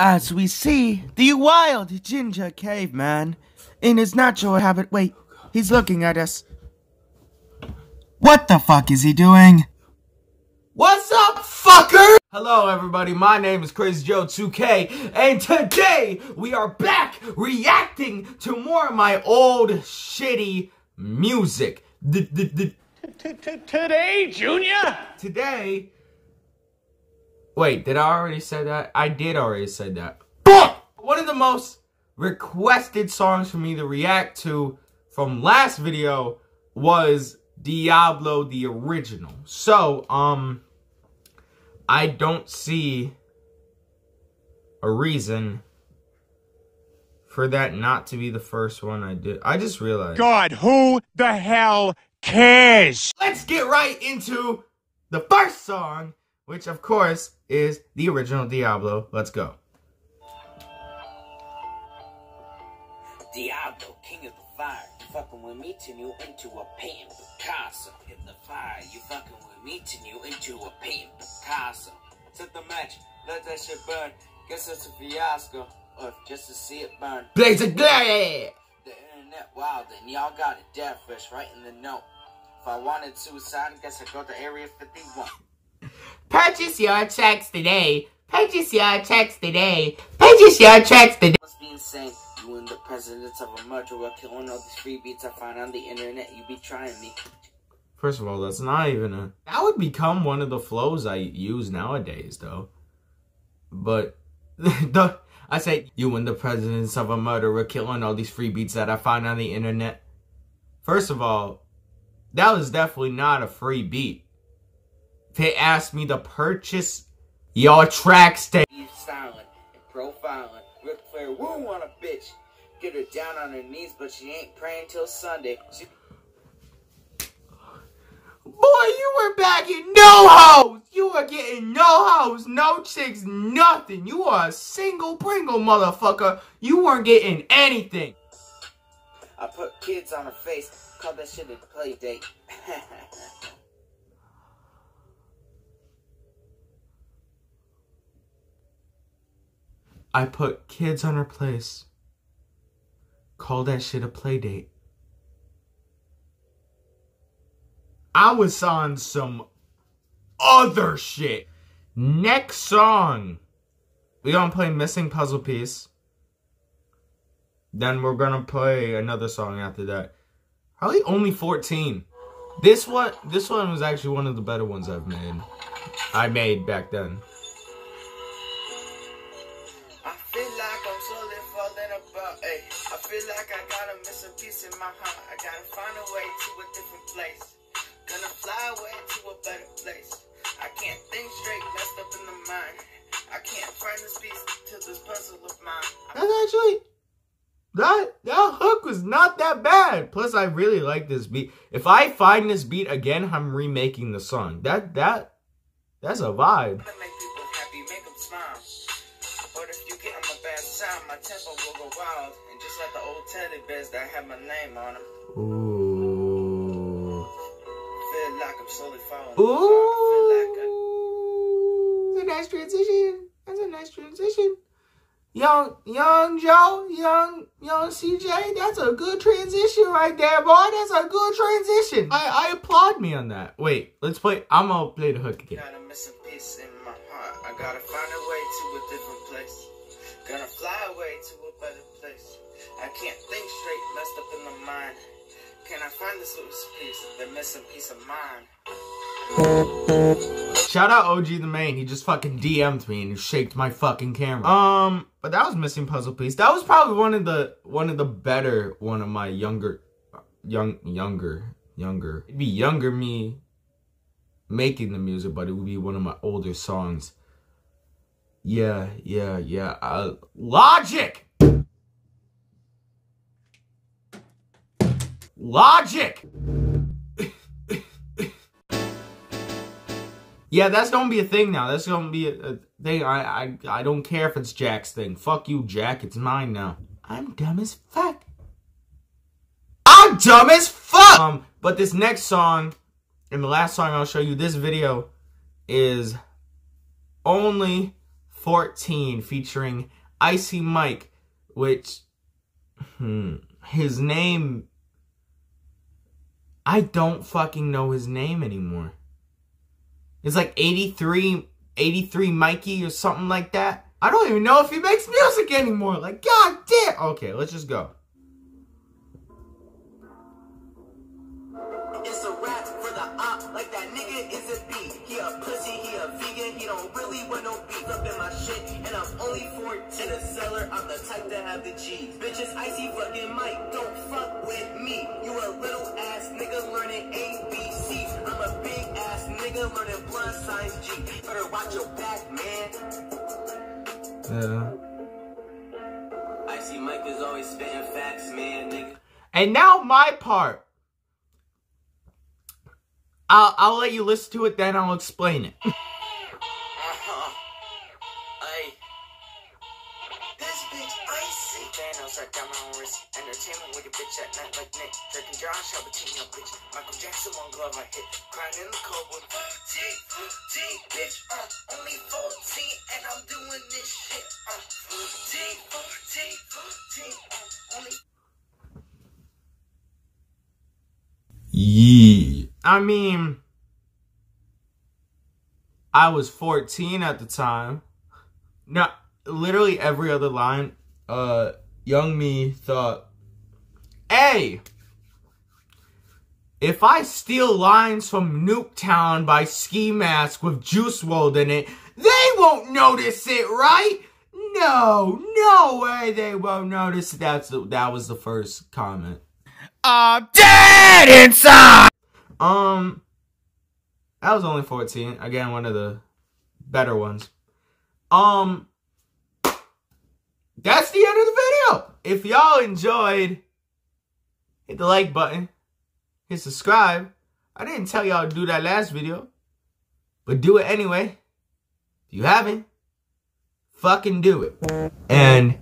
As we see, the wild ginger caveman, in his natural habit, wait, he's looking at us. What the fuck is he doing? What's up, fucker? Hello, everybody. My name is Crazy Joe 2K, and today we are back reacting to more of my old shitty music. Today, Junior? Today. Wait, did I already say that? I did already say that. One of the most requested songs for me to react to from last video was Diablo the original. So, um, I don't see a reason for that not to be the first one I did. I just realized. God, who the hell cares? Let's get right into the first song, which of course is the original Diablo. Let's go. Diablo, king of the fire. You fucking with me, turn you into a painting Picasso. In the fire, you fucking with me, turn you into a painting Picasso. Set the match, let that shit burn. Guess it's a fiasco, or just to see it burn. Blaze of glory! The internet wild, and y'all got a dead fresh right in the note. If I wanted suicide, I guess I'd go to Area 51. Purchase your checks today. Purchase your checks today. Purchase your checks today. Must be insane. You and the presidents of a murderer killing all these free beats I find on the internet. You be trying me. First of all, that's not even a... That would become one of the flows I use nowadays, though. But, the... I say, you and the presidents of a murderer killing all these free beats that I find on the internet. First of all, that was definitely not a free beat. They asked me to purchase your tracks to... He's silent and profiling. Ric Flair woo on a bitch. Get her down on her knees, but she ain't praying till Sunday. She Boy, you were bagging no hoes. You were getting no hoes, no chicks, nothing. You are a single Pringle motherfucker. You weren't getting anything. I put kids on her face. Call that shit a play date. I put kids on her place. Call that shit a play date. I was on some other shit. Next song. We gonna play Missing Puzzle Piece. Then we're gonna play another song after that. Probably only 14. This one this one was actually one of the better ones I've made. I made back then. A piece in my heart. I gotta find a way to a different place. Gonna fly away to a better place. I can't think straight, messed up in the mind. I can't find this piece to this puzzle of mine. That's actually that that hook was not that bad. Plus, I really like this beat. If I find this beat again, I'm remaking the song. That that that's a vibe. make people happy, make them smile. But if you get on my bad side, my tempo will go wild. Just like the old teddy bears that have my name on them, Ooh. feel like I'm slowly falling Ooh. Feel like I a nice transition. That's a nice transition. Young, young Joe, young, young CJ, that's a good transition right there, boy. That's a good transition. I, I applaud me on that. Wait, let's play. I'm gonna play the hook again. got a missing piece in my heart. I gotta find a way to a different place. Gonna fly away to a better place. I can't think straight, messed up in my mind. Can I find this loose piece, the missing piece of mine? Shout out OG the main. He just fucking DM'd me and he shaked my fucking camera. Um, but that was missing puzzle piece. That was probably one of the one of the better one of my younger, young younger younger. It'd be younger me making the music, but it would be one of my older songs. Yeah, yeah, yeah. Uh, Logic. Logic. Yeah, that's gonna be a thing now. That's gonna be a, a thing. I, I I don't care if it's Jack's thing. Fuck you, Jack. It's mine now. I'm dumb as fuck. I'm dumb as fuck. Um, but this next song, and the last song I'll show you this video, is only 14 featuring Icy Mike, which hmm, his name I don't fucking know his name anymore. It's like 83 83 Mikey or something like that. I don't even know if he makes music anymore. Like god damn. Okay, let's just go. It's a rap for the op, like that nigga is a B. He a pussy, he a vegan, he don't really want no beef up in my shit. And I'm only 14 a seller, I'm the type to have the G's. Bitches icy fucking Mike, don't fuck with me. You a little ass Better watch your back, man. Yeah. Icy Mike is always spitting facts, man, nigga. And now my part. I'll, I'll let you listen to it, then I'll explain it. I wrist. Entertainment with bitch at night like Nick. Your bitch. Michael Jackson, one glove I hit. Crying in the cold with 14, 14, bitch. Uh, only 14, and I'm doing this shit. Uh, 14, 14, 14. Uh, only Yeah. I mean, I was 14 at the time. No, literally every other line, uh, young me thought, hey, if I steal lines from Nuketown by Ski Mask with Juice WRLD in it, they won't notice it, right? No, no way they won't notice. That's the, that was the first comment. I'm dead inside! Um, I was only 14. Again, one of the better ones. Um, that's the end of the video. If y'all enjoyed, hit the like button, hit subscribe. I didn't tell y'all to do that last video, but do it anyway. If you haven't, fucking do it. And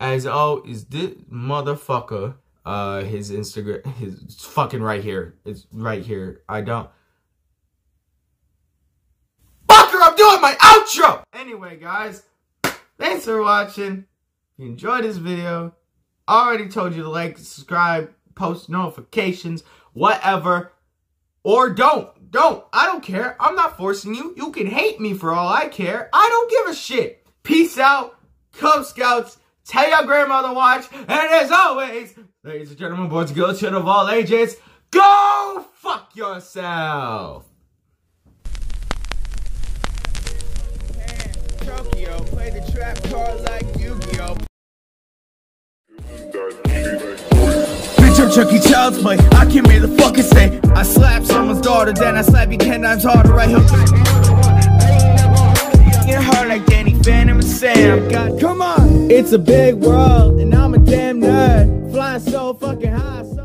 as always, this motherfucker, uh, his Instagram, his fucking right here. It's right here. I don't. Fucker, I'm doing my outro! Anyway, guys, thanks for watching. You enjoyed this video, already told you to like, subscribe, post notifications, whatever. Or don't. Don't. I don't care. I'm not forcing you. You can hate me for all I care. I don't give a shit. Peace out. Cub Scouts. Tell your grandmother watch. And as always, ladies and gentlemen, boys and girls, children of all ages, go fuck yourself. Tokyo, play the trap card like Yu-Gi-Oh! Bitch, I'm Chucky Child's play. I can make the fucking say. I slap someone's daughter, then I slap you ten times harder. Right hook. Get hard like Danny Phantom and Sam. God, come on. It's a big world, and I'm a damn nerd. Flying so fucking high.